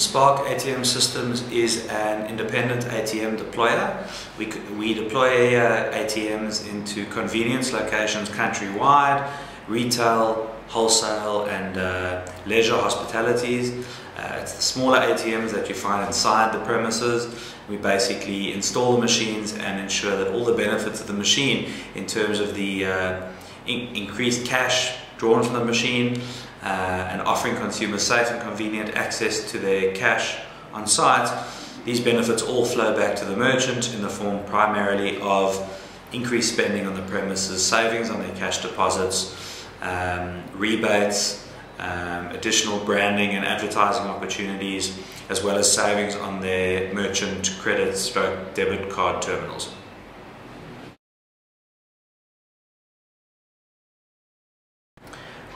Spark ATM Systems is an independent ATM deployer. We, we deploy uh, ATMs into convenience locations countrywide, retail, wholesale and uh, leisure hospitalities. Uh, it's the smaller ATMs that you find inside the premises. We basically install the machines and ensure that all the benefits of the machine in terms of the uh, in increased cash drawn from the machine, uh, and offering consumers safe and convenient access to their cash on site, these benefits all flow back to the merchant in the form primarily of increased spending on the premises, savings on their cash deposits, um, rebates, um, additional branding and advertising opportunities, as well as savings on their merchant credit stroke debit card terminals.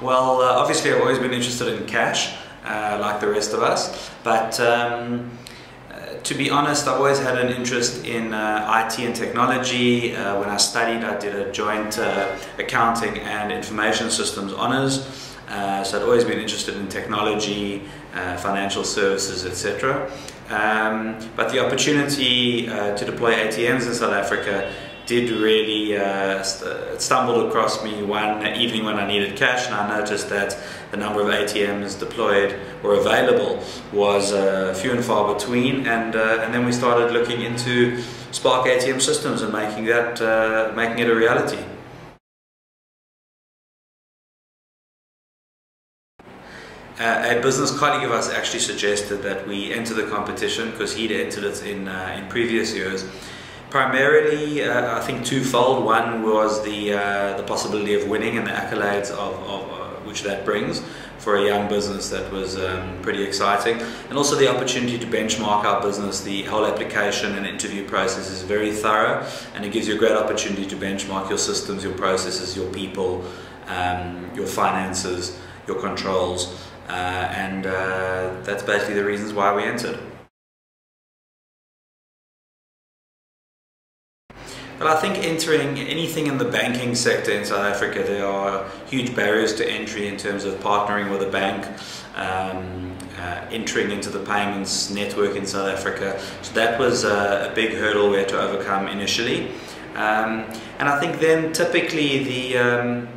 Well, uh, obviously I've always been interested in cash, uh, like the rest of us, but um, uh, to be honest, I've always had an interest in uh, IT and technology. Uh, when I studied, I did a joint uh, accounting and information systems honours, so I'd always been interested in technology, financial services, etc. Um, but the opportunity to deploy ATMs in South Africa did really uh, st stumbled across me one evening when I needed cash and I noticed that the number of ATMs deployed or available was uh, few and far between and uh, and then we started looking into Spark ATM systems and making that uh, making it a reality. Uh, a business colleague of us actually suggested that we enter the competition because he'd entered it in uh, in previous years primarily, uh, I think twofold. One was the uh, the possibility of winning and the accolades of, of uh, which that brings for a young business that was um, pretty exciting, and also the opportunity to benchmark our business. The whole application and interview process is very thorough, and it gives you a great opportunity to benchmark your systems, your processes, your people, um, your finances, your controls, uh, and uh, that's basically the reasons why we entered. But I think entering anything in the banking sector in South Africa, there are huge barriers to entry in terms of partnering with a bank, um, uh, entering into the payments network in South Africa. So that was a, a big hurdle we had to overcome initially. Um, and I think then typically the um,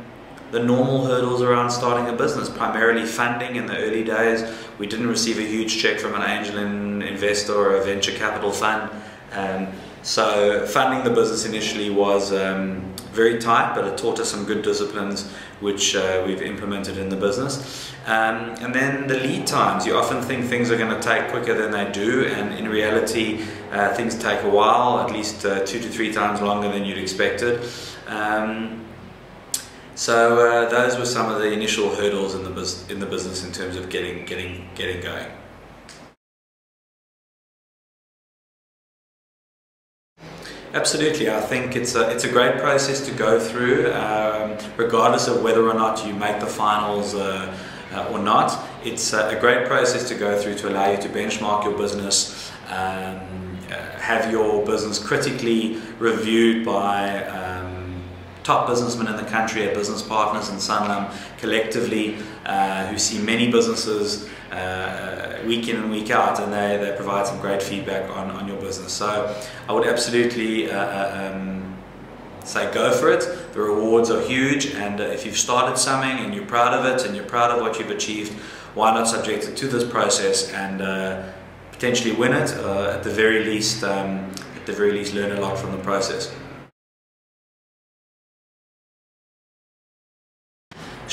the normal hurdles around starting a business, primarily funding in the early days. We didn't receive a huge check from an angel investor or a venture capital fund. Um, so funding the business initially was um, very tight, but it taught us some good disciplines which uh, we've implemented in the business. Um, and then the lead times. You often think things are going to take quicker than they do, and in reality, uh, things take a while, at least uh, two to three times longer than you'd expected. Um, so uh, those were some of the initial hurdles in the, in the business in terms of getting, getting, getting going. Absolutely, I think it's a, it's a great process to go through, um, regardless of whether or not you make the finals uh, uh, or not. It's a, a, great process to go through to allow you to benchmark your business, um, uh, have your business critically reviewed by um, top businessmen in the country, our business partners in Sanlam collectively, uh, who see many businesses uh, week in and week out, and they, they provide some great feedback on, on your business. So I would absolutely uh, uh, um, say go for it. The rewards are huge, and uh, if you've started something and you're proud of it and you're proud of what you've achieved, why not subject it to this process and uh, potentially win it? At the very least, um, at the very least, learn a lot from the process.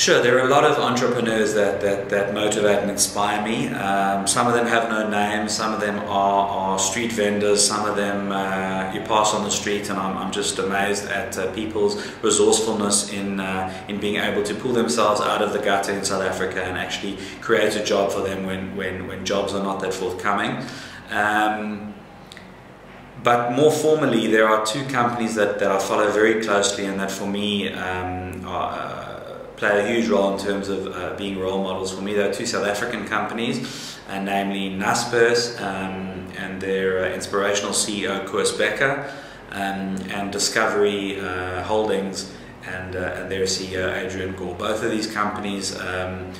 Sure, there are a lot of entrepreneurs that, that, that motivate and inspire me. Um, some of them have no name, some of them are, are street vendors, some of them uh, you pass on the street and I'm, I'm just amazed at uh, people's resourcefulness in, uh, in being able to pull themselves out of the gutter in South Africa and actually create a job for them when, when, when jobs are not that forthcoming. Um, but more formally, there are two companies that, that I follow very closely and that for me um, are, uh, play a huge role in terms of uh, being role models for me. There are two South African companies, uh, namely Naspers um, and their uh, inspirational CEO Koos Bekker, um, and Discovery uh, Holdings and, uh, and, their CEO Adrian Gore. Both of these companies um,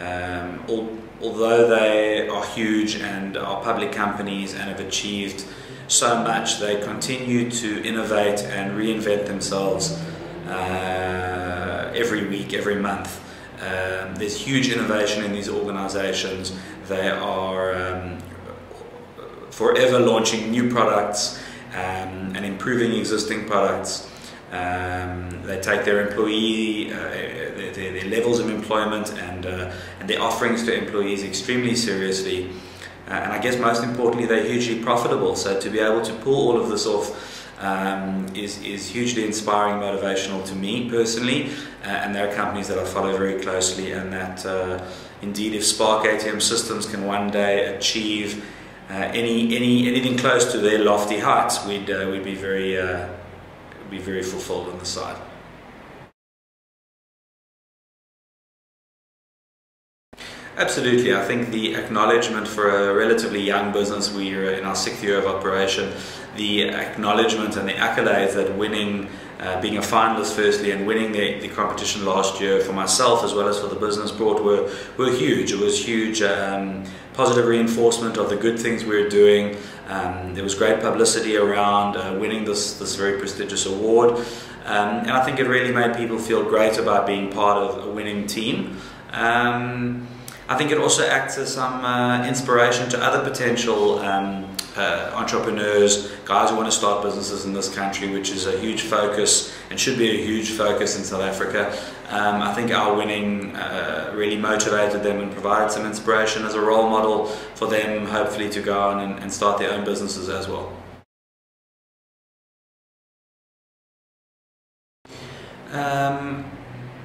um all although they are huge and are public companies and have achieved so much, they continue to innovate and reinvent themselves uh, every week, every month. Um, there's huge innovation in these organizations. They are um, forever launching new products um, and improving existing products. Um, they take their employee, uh, their, their, levels of employment and, uh, and their offerings to employees extremely seriously. Uh, and I guess most importantly, they're hugely profitable. So to be able to pull all of this off um, is, is hugely inspiring, motivational to me personally. Uh, and there are companies that I follow very closely and that uh, indeed if Spark ATM systems can one day achieve uh, any, any, anything close to their lofty heights, we'd, uh, we'd be very be very fulfilled on the side. Absolutely, I think the acknowledgement for a relatively young business, we're in our sixth year of operation, the acknowledgement and the accolades that winning, uh, being a finalist firstly and winning the, the competition last year for myself as well as for the business brought were, were huge. It was huge um, positive reinforcement of the good things we were doing. Um, there was great publicity around uh, winning this, this very prestigious award. Um, and I think it really made people feel great about being part of a winning team. Um, I think it also acts as some uh, inspiration to other potential um, uh, entrepreneurs, guys who want to start businesses in this country, which is a huge focus and should be a huge focus in South Africa. Um, I think our winning uh, really motivated them and provided some inspiration as a role model for them, hopefully, to go on and, and start their own businesses as well. Um,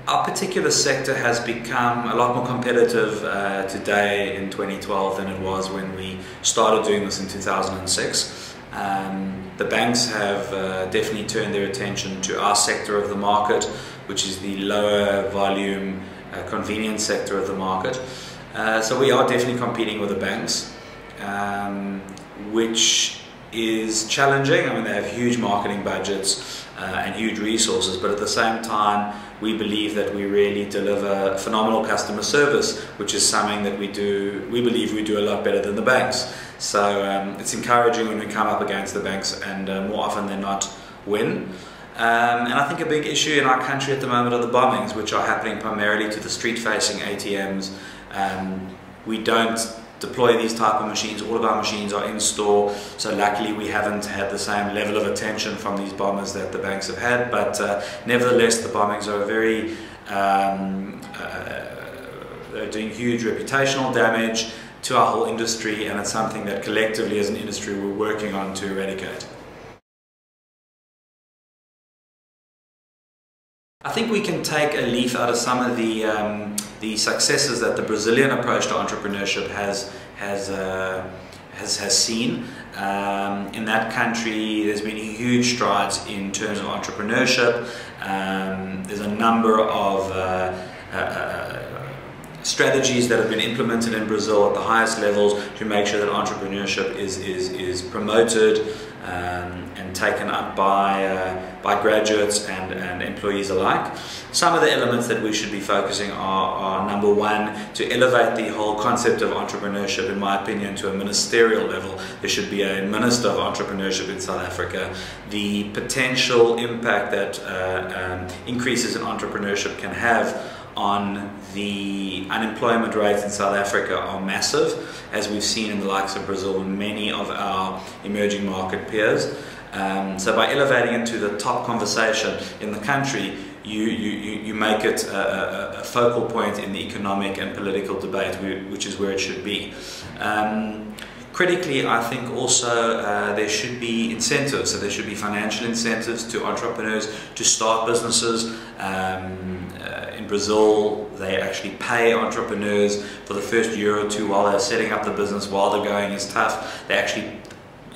our particular sector has become a lot more competitive uh, today in 2012 than it was when we started doing this in 2006. Um, the banks have uh, definitely turned their attention to our sector of the market, which is the lower volume uh, convenience sector of the market. Uh, so we are definitely competing with the banks, um, which is challenging. I mean, they have huge marketing budgets uh, and huge resources, but at the same time, we believe that we really deliver phenomenal customer service, which is something that we do, we believe we do a lot better than the banks. So um, it's encouraging when we come up against the banks and uh, more often than not win. Um, and I think a big issue in our country at the moment are the bombings, which are happening primarily to the street-facing ATMs. Um, we don't deploy these type of machines. All of our machines are in store, so luckily we haven't had the same level of attention from these bombers that the banks have had. But uh, nevertheless, the bombings are very um, uh, they're doing huge reputational damage to our whole industry, and it's something that collectively as an industry we're working on to eradicate. I think we can take a leaf out of some of the um, the successes that the Brazilian approach to entrepreneurship has has uh, has, has seen. Um, in that country, there's been huge strides in terms of entrepreneurship. Um, there's a number of uh, uh, uh strategies that have been implemented in Brazil at the highest levels to make sure that entrepreneurship is, is, is promoted um, and taken up by, uh, by graduates and, and employees alike. Some of the elements that we should be focusing are, are number one, to elevate the whole concept of entrepreneurship, in my opinion, to a ministerial level. There should be a minister of entrepreneurship in South Africa. The potential impact that uh, um, increases in entrepreneurship can have on the unemployment rates in South Africa are massive, as we've seen in the likes of Brazil and many of our emerging market peers. Um, so by elevating it to the top conversation in the country, you, you, you make it a, a, focal point in the economic and political debate, which is where it should be. Um, critically, I think also uh, there should be incentives. So there should be financial incentives to entrepreneurs to start businesses. Um, uh, in Brazil, they actually pay entrepreneurs for the first year or two while they're setting up the business, while they're going is tough. They actually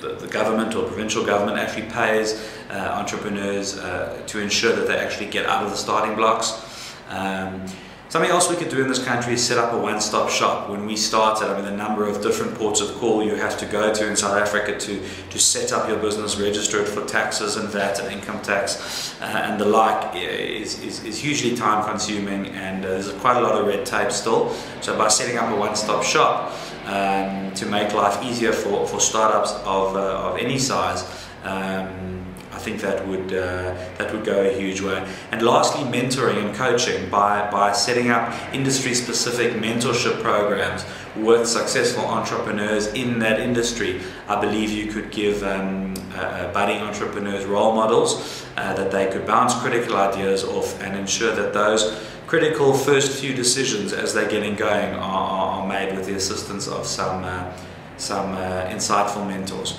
the, the, government or provincial government actually pays uh, entrepreneurs uh, to ensure that they actually get out of the starting blocks. Um, Something else we could do in this country is set up a one-stop shop. When we started, I mean, the number of different ports of call you have to go to in South Africa to, to set up your business, register it for taxes and VAT and income tax uh, and the like is, is, is hugely time-consuming and uh, there's quite a lot of red tape still. So by setting up a one-stop shop um, to make life easier for, for startups of, uh, of any size, um, think that would uh, that would go a huge way. And lastly, mentoring and coaching by by setting up industry-specific mentorship programs with successful entrepreneurs in that industry. I believe you could give um, uh, budding entrepreneurs role models uh, that they could bounce critical ideas off and ensure that those critical first few decisions as they're getting going are, are made with the assistance of some uh, some uh, insightful mentors.